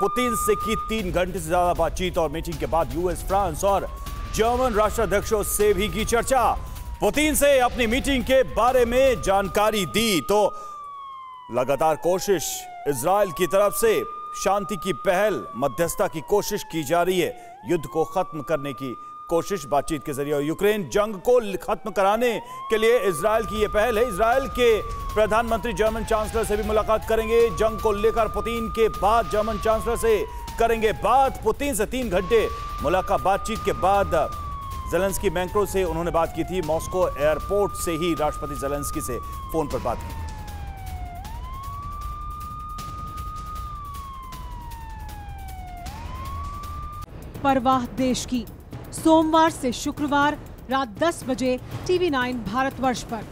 Putin से की तीन घंटे से ज़्यादा बातचीत और मीटिंग के बाद यूएस, फ्रांस और जर्मन राष्ट्राध्यक्षों से भी की चर्चा। पुतिन से अपनी मीटिंग के बारे में जानकारी दी तो लगातार कोशिश इसराइल की तरफ़ से। शांति की पहल, मध्यस्थता की कोशिश की जा रही है। युद्ध को खत्म करने की कोशिश, बातचीत के ज़रिए यूक्रेन जंग को खत्म कराने के लिए इसराइल की यह पहल है। इसराइल के प्रधानमंत्री जर्मन चांसलर से भी मुलाकात करेंगे। जंग को लेकर पुतिन के बाद जर्मन चांसलर से करेंगे बात। पुतिन से तीन घंटे मुलाकात बातचीत के बाद जेलेंस्की मैंक्रो से उन्होंने बात की थी। मॉस्को एयरपोर्ट से ही राष्ट्रपति जेलेंस्की से फ़ोन पर बात की परवाह देश की। सोमवार से शुक्रवार रात 10 बजे टीवी 9 भारतवर्ष पर।